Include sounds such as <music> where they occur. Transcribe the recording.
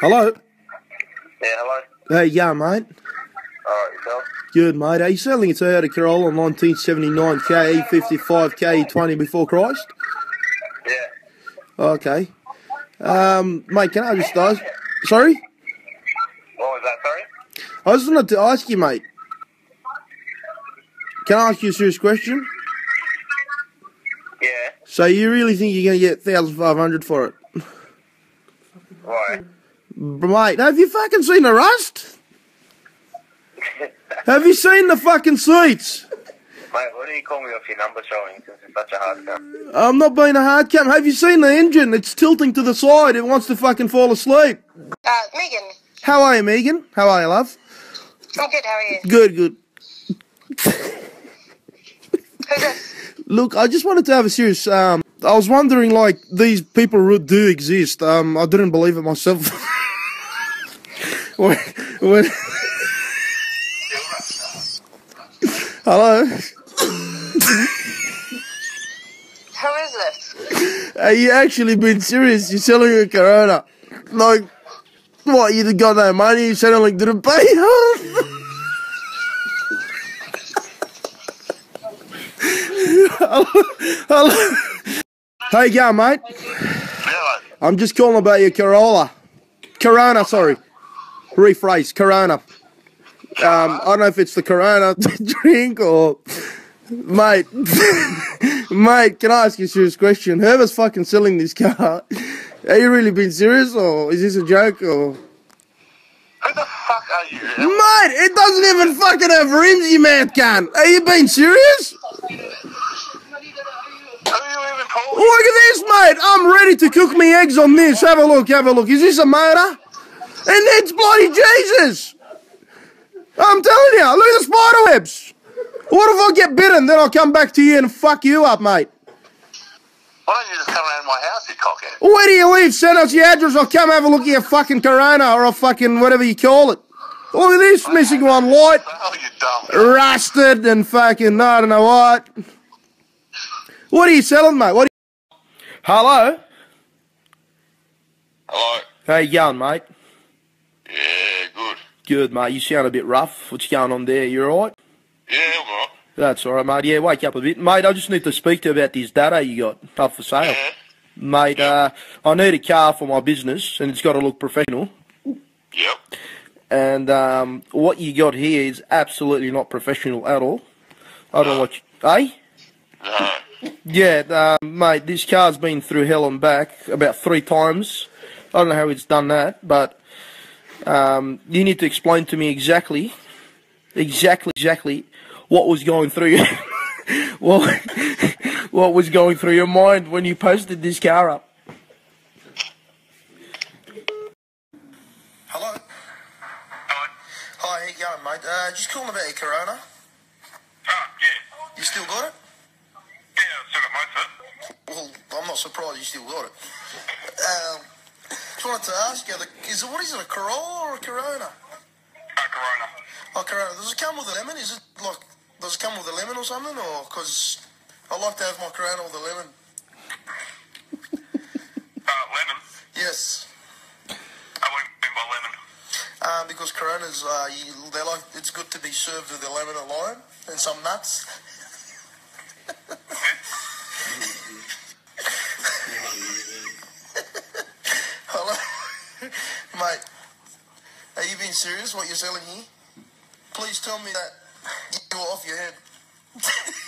Hello. Yeah, hello. Hey, yeah, mate. Alright, yourself? Good, mate. Are you selling a Toyota Corolla 1979 KE 55 KE 20 before Christ? Yeah. Okay. Um, mate, can I just ask? Sorry? What was that, sorry? I just wanted to ask you, mate. Can I ask you a serious question? Yeah. So you really think you're going to get 1500 for it? Why? Mate, have you fucking seen the rust? Have you seen the fucking seats? Mate, why do you call me off your number showing since it's such a hard cam? I'm not being a hard cam. Have you seen the engine? It's tilting to the side. It wants to fucking fall asleep. Uh, Megan. How are you, Megan? How are you, love? I'm good, how are you? Good, good. Who's <laughs> this? Look, I just wanted to have a serious. Um, I was wondering, like, these people do exist. Um, I didn't believe it myself. <laughs> when, when Hello. Who is this? Are you actually being serious? You're selling a Corona? Like, what? You got no money? You're selling to the pay? Hello. Hello. How you going, mate? I'm just calling about your Corolla. Corona, sorry. Rephrase, Corona. Um, I don't know if it's the Corona <laughs> drink or... Mate, <laughs> mate, can I ask you a serious question? Whoever's fucking selling this car, are you really being serious or is this a joke or... Who the fuck are you? Mate, it doesn't even fucking have rims, you mad cunt. Are you being serious? Who are you even calling? Look at this, mate. I'm ready to cook me eggs on this. Have a look, have a look. Is this a motor? And it's bloody Jesus. I'm telling you, look at the spider webs. What if I get bitten? Then I'll come back to you and fuck you up, mate. Why don't you just come around my house, you cockhead? Where do you live? Send us your address. I'll come have a look at your fucking Corona or a fucking whatever you call it. Look at this, missing one light, Oh, you dumb. rusted and fucking I don't know what. What are you selling, mate? What? Are you... Hello. Hello. How you going, mate? Good. Mate. You sound a bit rough. What's going on there? You alright? Yeah, I'm alright. That's alright, mate. Yeah, wake up a bit. Mate, I just need to speak to you about this data you got up for sale. Yeah. Mate, uh, I need a car for my business and it's got to look professional. Yep. And um, what you got here is absolutely not professional at all. I don't know what you... Eh? No. Yeah, um, mate, this car's been through hell and back about three times. I don't know how it's done that, but um, you need to explain to me exactly, exactly, exactly what was going through your, <laughs> what, what was going through your mind when you posted this car up. Hello. Hello. Hi, how you going, mate? Uh, just calling about your Corona. Ah, yeah. You still got it? Yeah, I've still got most of it. Well, I'm not surprised you still got it. Um, just wanted to ask you, the, is it, what is it, a Corolla or a Corona? Ah, Corona. Oh, Corona. Does it come with a lemon? Is it like, does it come with a lemon or something? Or, because I like to have my Corona with a lemon. Ah, lemon. Yes. I wouldn't mean by lemon. Um, because Coronas, uh, you, they like, it's good to be served with a lemon and lime and some nuts. Mate, are you being serious what you're selling here? Please tell me that you're off your head. <laughs>